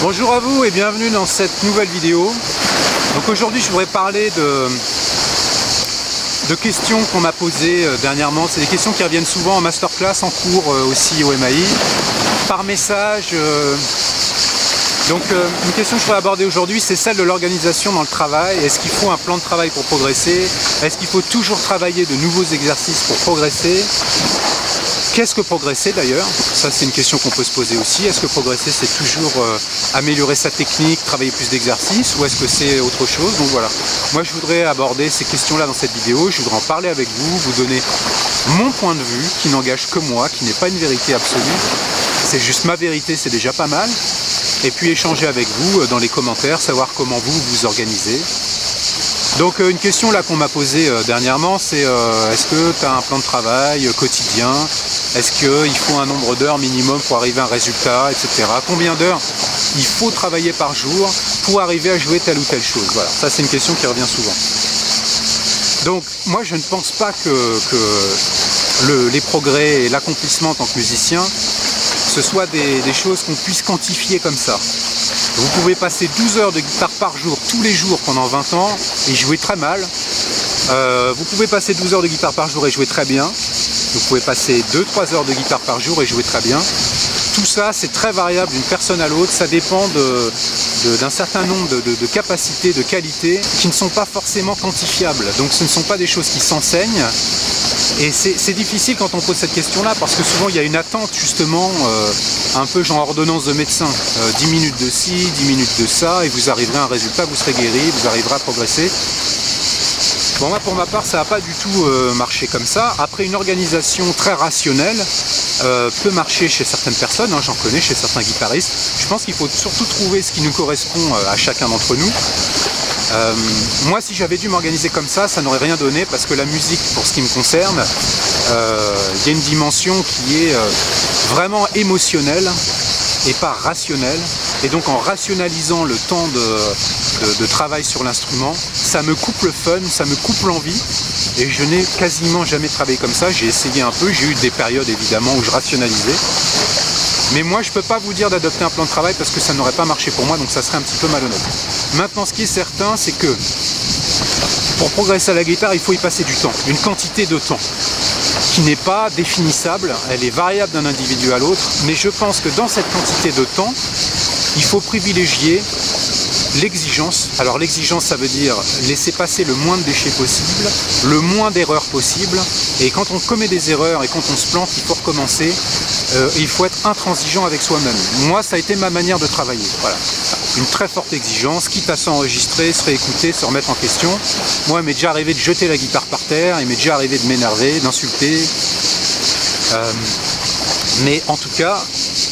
Bonjour à vous et bienvenue dans cette nouvelle vidéo. Donc aujourd'hui je voudrais parler de, questions qu'on m'a posées euh, dernièrement. C'est des questions qui reviennent souvent en masterclass, en cours euh, aussi au MAI, par message. Euh. Donc une question que je voudrais aborder aujourd'hui, c'est celle de l'organisation dans le travail. Est-ce qu'il faut un plan de travail pour progresser? Est-ce qu'il faut toujours travailler de nouveaux exercices pour progresser? Qu'est-ce que progresser d'ailleurs? Ça c'est une question qu'on peut se poser aussi. Est-ce que progresser c'est toujours euh, améliorer sa technique, travailler plus d'exercices ou est-ce que c'est autre chose? Donc voilà, moi je voudrais aborder ces questions-là dans cette vidéo, je voudrais en parler avec vous, vous donner mon point de vue qui n'engage que moi, qui n'est pas une vérité absolue. C'est juste ma vérité, c'est déjà pas mal. Et puis échanger avec vous euh, dans les commentaires, savoir comment vous vous organisez. Donc euh, une question là qu'on m'a posée dernièrement, c'est est-ce que tu as un plan de travail quotidien? Est-ce qu'il faut un nombre d'heures minimum pour arriver à un résultat, etc. Combien d'heures il faut travailler par jour pour arriver à jouer telle ou telle chose? Voilà, ça c'est une question qui revient souvent. Donc moi je ne pense pas que, les progrès et l'accomplissement en tant que musicien, ce soit des, des choses qu'on puisse quantifier comme ça. Vous pouvez passer 12 heures de guitare par jour, tous les jours pendant 20 ans, et jouer très mal. Euh, vous pouvez passer 12 heures de guitare par jour et jouer très bien. Vous pouvez passer 2-3 heures de guitare par jour et jouer très bien. Tout ça, c'est très variable d'une personne à l'autre. Ça dépend d'un certain nombre de, capacités, de qualités qui ne sont pas forcément quantifiables. Donc ce ne sont pas des choses qui s'enseignent. Et c'est difficile quand on pose cette question-là parce que souvent il y a une attente justement euh, un peu genre ordonnance de médecin. 10 euh, minutes de ci, 10 minutes de ça et vous arriverez à un résultat, vous serez guéri, vous arriverez à progresser. Bon, moi, pour ma part, ça n'a pas du tout euh, marché comme ça. Après, une organisation très rationnelle euh, peut marcher chez certaines personnes, hein, j'en connais chez certains guitaristes. Je pense qu'il faut surtout trouver ce qui nous correspond euh, à chacun d'entre nous. moi, si j'avais dû m'organiser comme ça, ça n'aurait rien donné parce que la musique, pour ce qui me concerne, il y a une dimension qui est vraiment émotionnelle et pas rationnelle. Et donc en rationalisant le temps de, travail sur l'instrument, ça me coupe le fun, ça me coupe l'envie. Et je n'ai quasiment jamais travaillé comme ça. J'ai essayé un peu, j'ai eu des périodes évidemment où je rationalisais. Mais moi, je ne peux pas vous dire d'adopter un plan de travail parce que ça n'aurait pas marché pour moi, donc ça serait un petit peu malhonnête. Maintenant, ce qui est certain, c'est que pour progresser à la guitare, il faut y passer du temps, une quantité de temps qui n'est pas définissable, elle est variable d'un individu à l'autre, mais je pense que dans cette quantité de temps, il faut privilégier l'exigence. Alors l'exigence, ça veut dire laisser passer le moins de déchets possible, le moins d'erreurs possible. Et quand on commet des erreurs et quand on se plante, il faut recommencer. Euh, il faut être intransigeant avec soi-même. Moi, ça a été ma manière de travailler. Voilà. Une très forte exigence, quitte à s'enregistrer, se réécouter, se remettre en question. Moi, il m'est déjà arrivé de jeter la guitare par terre, il m'est déjà arrivé de m'énerver, d'insulter. Euh, mais en tout cas,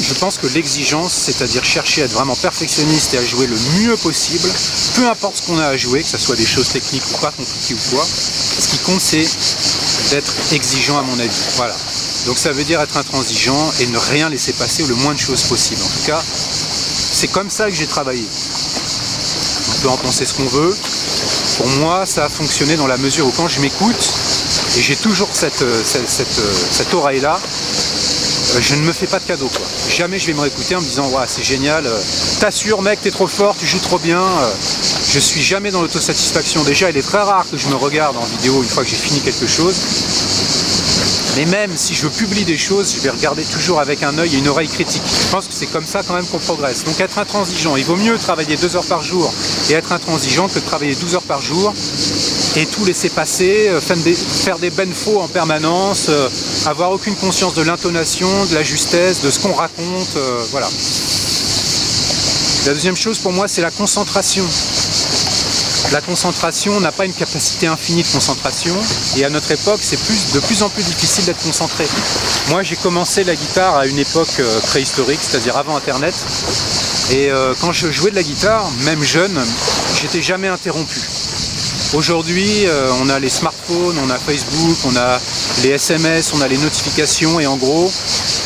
je pense que l'exigence, c'est-à-dire chercher à être vraiment perfectionniste et à jouer le mieux possible, peu importe ce qu'on a à jouer, que ce soit des choses techniques ou pas compliquées ou quoi, ce qui compte c'est d'être exigeant à mon avis. Voilà. Donc ça veut dire être intransigeant et ne rien laisser passer ou le moins de choses possible. En tout cas, c'est comme ça que j'ai travaillé. On peut en penser ce qu'on veut. Pour moi, ça a fonctionné dans la mesure où quand je m'écoute, et j'ai toujours cette, cette, cette oreille-là, euh, je ne me fais pas de cadeau. Jamais je vais me réécouter en me disant ouais, c'est génial, euh, t'assures mec t'es trop fort, tu joues trop bien. Euh. je suis jamais dans l'autosatisfaction. Déjà il est très rare que je me regarde en vidéo une fois que j'ai fini quelque chose. Mais même si je publie des choses, je vais regarder toujours avec un œil et une oreille critique. Je pense que c'est comme ça quand même qu'on progresse. Donc être intransigeant, il vaut mieux travailler deux heures par jour et être intransigeant que de travailler 12 heures par jour et tout laisser passer, euh, faire des bennes faux en permanence, euh, avoir aucune conscience de l'intonation, de la justesse, de ce qu'on raconte, euh, voilà. La deuxième chose pour moi c'est la concentration. La concentration n'a pas une capacité infinie de concentration et à notre époque c'est plus, de plus en plus difficile d'être concentré. Moi j'ai commencé la guitare à une époque préhistorique, c'est-à-dire avant internet et quand je jouais de la guitare, même jeune, j'étais jamais interrompu. Aujourd'hui, euh, on a les smartphones, on a Facebook, on a les SMS, on a les notifications et en gros,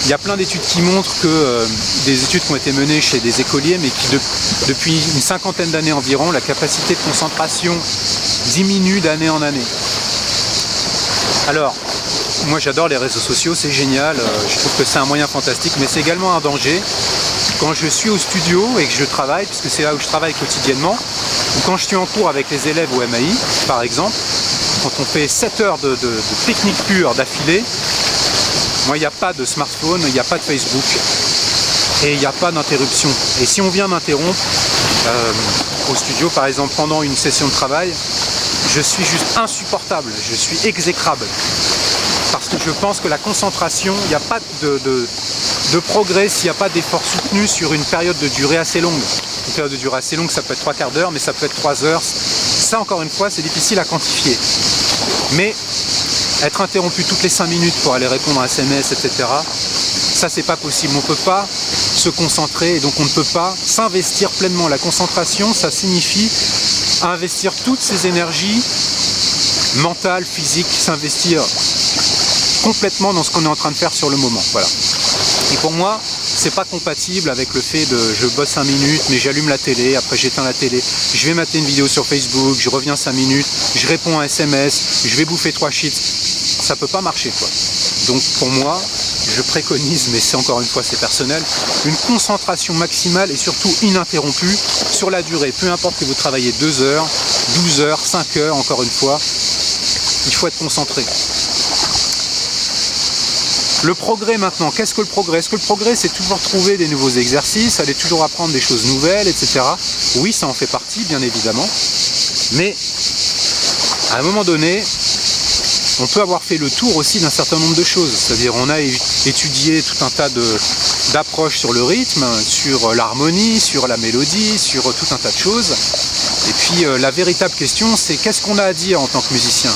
il y a plein d'études qui montrent que euh, des études qui ont été menées chez des écoliers, mais qui depuis une cinquantaine d'années environ, la capacité de concentration diminue d'année en année. Alors, moi j'adore les réseaux sociaux, c'est génial, euh, je trouve que c'est un moyen fantastique, mais c'est également un danger quand je suis au studio et que je travaille, puisque c'est là où je travaille quotidiennement, quand je suis en cours avec les élèves au MAI, par exemple, quand on fait 7 heures de, technique pure d'affilée, moi il n'y a pas de smartphone, il n'y a pas de Facebook et il n'y a pas d'interruption. Et si on vient m'interrompre euh, au studio par exemple pendant une session de travail, je suis juste insupportable, je suis exécrable. Parce que je pense que la concentration, il n'y a pas de, de progrès s'il n'y a pas d'effort soutenu sur une période de durée assez longue. Une période de durée assez longue, ça peut être trois quarts d'heure, mais ça peut être trois heures. Ça, encore une fois, c'est difficile à quantifier. Mais être interrompu toutes les cinq minutes pour aller répondre à un SMS, etc., ça, c'est pas possible. On ne peut pas se concentrer et donc on ne peut pas s'investir pleinement. La concentration, ça signifie investir toutes ses énergies mentales, physiques, s'investir complètement dans ce qu'on est en train de faire sur le moment. Voilà. Et pour moi, c'est pas compatible avec le fait de je bosse 5 minutes, mais j'allume la télé, après j'éteins la télé, je vais mater une vidéo sur Facebook, je reviens 5 minutes, je réponds à un SMS, je vais bouffer 3 sheets. Ça peut pas marcher quoi. Donc pour moi, je préconise, mais c'est encore une fois c'est personnel, une concentration maximale et surtout ininterrompue sur la durée. Peu importe que vous travaillez 2 heures, 12 heures, 5 heures, encore une fois, il faut être concentré. Le progrès maintenant, qu'est-ce que le progrès? Est-ce que le progrès c'est toujours trouver des nouveaux exercices, aller toujours apprendre des choses nouvelles, etc. Oui, ça en fait partie, bien évidemment. Mais à un moment donné, on peut avoir fait le tour aussi d'un certain nombre de choses. C'est-à-dire on a étudié tout un tas d'approches sur le rythme, sur l'harmonie, sur la mélodie, sur tout un tas de choses. Et puis euh, la véritable question c'est qu'est-ce qu'on a à dire en tant que musicien?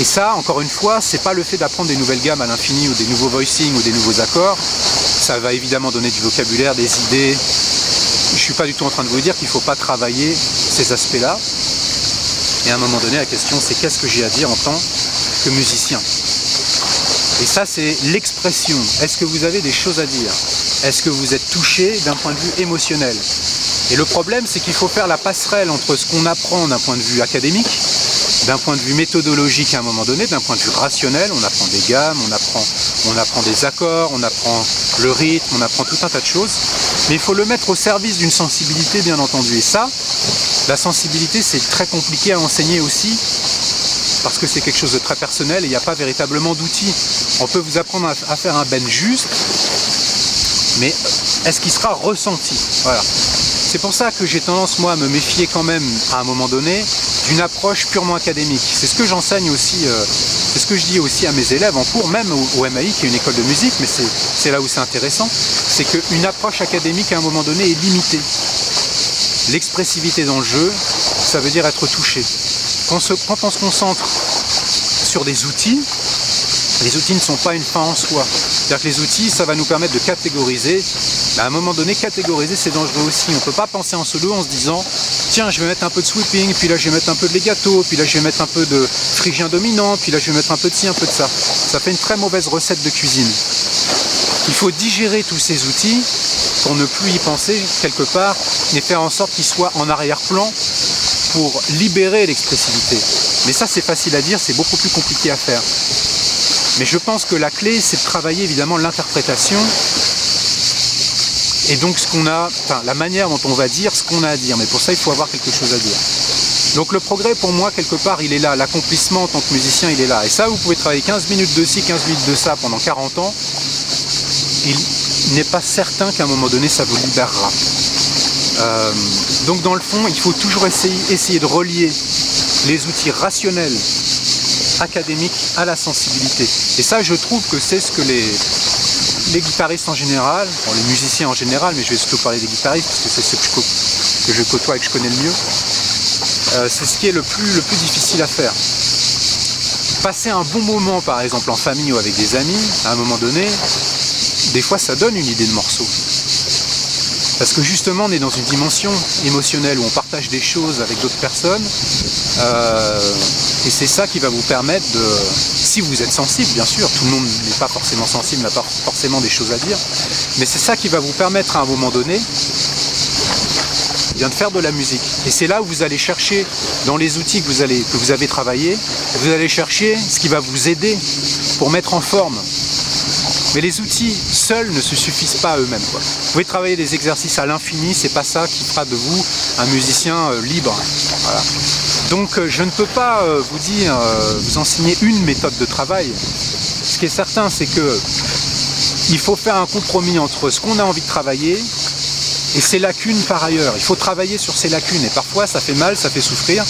Et ça, encore une fois, c'est pas le fait d'apprendre des nouvelles gammes à l'infini ou des nouveaux voicings ou des nouveaux accords. Ça va évidemment donner du vocabulaire, des idées. Je suis pas du tout en train de vous dire qu'il faut pas travailler ces aspects-là. Et à un moment donné, la question c'est qu'est-ce que j'ai à dire en tant que musicien? Et ça, c'est l'expression. Est-ce que vous avez des choses à dire? Est-ce que vous êtes touché d'un point de vue émotionnel? Et le problème, c'est qu'il faut faire la passerelle entre ce qu'on apprend d'un point de vue académique d'un point de vue méthodologique à un moment donné, d'un point de vue rationnel, on apprend des gammes, on apprend, des accords, on apprend le rythme, on apprend tout un tas de choses, mais il faut le mettre au service d'une sensibilité bien entendu. Et ça, la sensibilité c'est très compliqué à enseigner aussi, parce que c'est quelque chose de très personnel et il n'y a pas véritablement d'outils. On peut vous apprendre à faire un bend juste, mais est-ce qu'il sera ressenti? Voilà. C'est pour ça que j'ai tendance moi à me méfier quand même à un moment donné d'une approche purement académique. C'est ce que j'enseigne aussi, euh, c'est ce que je dis aussi à mes élèves en cours, même au, MAI qui est une école de musique, mais c'est là où c'est intéressant, c'est qu'une approche académique à un moment donné est limitée. L'expressivité dans le jeu, ça veut dire être touché. Quand, on se concentre sur des outils, les outils ne sont pas une fin en soi. C'est-à-dire que les outils, ça va nous permettre de catégoriser. à un moment donné, catégoriser, c'est dangereux aussi. On ne peut pas penser en solo en se disant tiens, je vais mettre un peu de sweeping, puis là je vais mettre un peu de legato, puis là je vais mettre un peu de phrygien dominant, puis là je vais mettre un peu de ci, un peu de ça. Ça fait une très mauvaise recette de cuisine. Il faut digérer tous ces outils pour ne plus y penser quelque part et faire en sorte qu'ils soient en arrière-plan pour libérer l'expressivité. Mais ça c'est facile à dire, c'est beaucoup plus compliqué à faire. Mais je pense que la clé, c'est de travailler évidemment l'interprétation et donc ce qu'on a, enfin la manière dont on va dire ce qu'on a à dire. Mais pour ça, il faut avoir quelque chose à dire. Donc le progrès, pour moi, quelque part, il est là. L'accomplissement en tant que musicien, il est là. Et ça, vous pouvez travailler 15 minutes de ci, 15 minutes de ça pendant 40 ans. Il n'est pas certain qu'à un moment donné, ça vous libérera. Euh, donc dans le fond, il faut toujours essayer, essayer de relier les outils rationnels académique à la sensibilité. Et ça, je trouve que c'est ce que les, les guitaristes en général, les musiciens en général, mais je vais surtout parler des guitaristes parce que c'est ce que je, côtoie et que je connais le mieux, euh, c'est ce qui est le plus, le plus difficile à faire. Passer un bon moment, par exemple, en famille ou avec des amis, à un moment donné, des fois ça donne une idée de morceau. Parce que justement, on est dans une dimension émotionnelle où on partage des choses avec d'autres personnes. Euh, et c'est ça qui va vous permettre de, si vous êtes sensible, bien sûr, tout le monde n'est pas forcément sensible, n'a pas forcément des choses à dire, mais c'est ça qui va vous permettre à un moment donné de faire de la musique. Et c'est là où vous allez chercher, dans les outils que vous, avez travaillés, vous allez chercher ce qui va vous aider pour mettre en forme Mais les outils seuls ne se suffisent pas à eux-mêmes. Vous pouvez travailler des exercices à l'infini, c'est pas ça qui fera de vous un musicien euh, libre. Donc euh, je ne peux pas euh, vous dire, vous enseigner une méthode de travail. Ce qui est certain, c'est que il faut faire un compromis entre ce qu'on a envie de travailler et ses lacunes par ailleurs. Il faut travailler sur ses lacunes et parfois ça fait mal, ça fait souffrir,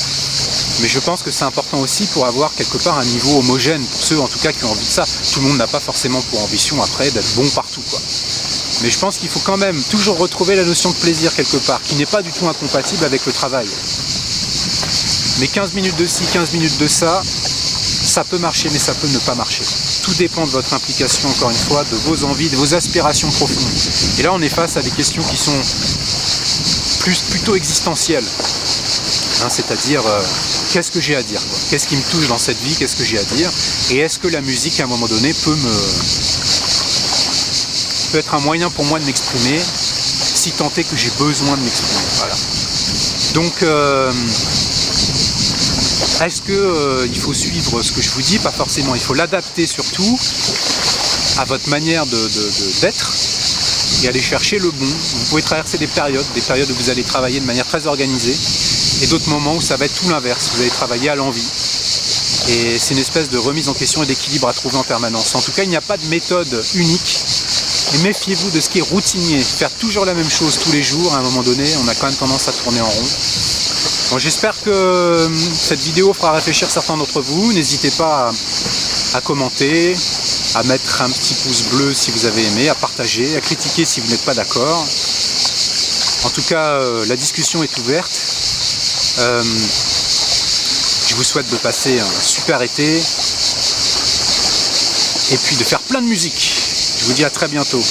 mais je pense que c'est important aussi pour avoir quelque part un niveau homogène, pour ceux en tout cas qui ont envie de ça. Tout le monde n'a pas forcément pour ambition après d'être bon partout. Mais je pense qu'il faut quand même toujours retrouver la notion de plaisir quelque part, qui n'est pas du tout incompatible avec le travail. Mais 15 minutes de ci, 15 minutes de ça, ça peut marcher, mais ça peut ne pas marcher. Tout dépend de votre implication, encore une fois, de vos envies, de vos aspirations profondes. Et là, on est face à des questions qui sont plus, plutôt existentielles. Hein, c'est-à-dire, euh, qu'est-ce que j'ai à dire Qu'est-ce qui me touche dans cette vie? Qu'est-ce que j'ai à dire? Et est-ce que la musique, à un moment donné, peut me peut être un moyen pour moi de m'exprimer, si tant est que j'ai besoin de m'exprimer? Voilà. Donc, euh, est-ce qu'il euh, faut suivre ce que je vous dis? Pas forcément. Il faut l'adapter surtout à votre manière d'être et aller chercher le bon. Vous pouvez traverser des périodes, des périodes où vous allez travailler de manière très organisée et d'autres moments où ça va être tout l'inverse. Vous allez travailler à l'envie. Et c'est une espèce de remise en question et d'équilibre à trouver en permanence. En tout cas, il n'y a pas de méthode unique. Et méfiez-vous de ce qui est routinier. Faire toujours la même chose tous les jours, à un moment donné, on a quand même tendance à tourner en rond. J'espère que euh, cette vidéo fera réfléchir certains d'entre vous. N'hésitez pas à, commenter, à mettre un petit pouce bleu si vous avez aimé, à partager, à critiquer si vous n'êtes pas d'accord. En tout cas, euh, la discussion est ouverte. Euh, je vous souhaite de passer un super été et puis de faire plein de musique. Je vous dis à très bientôt.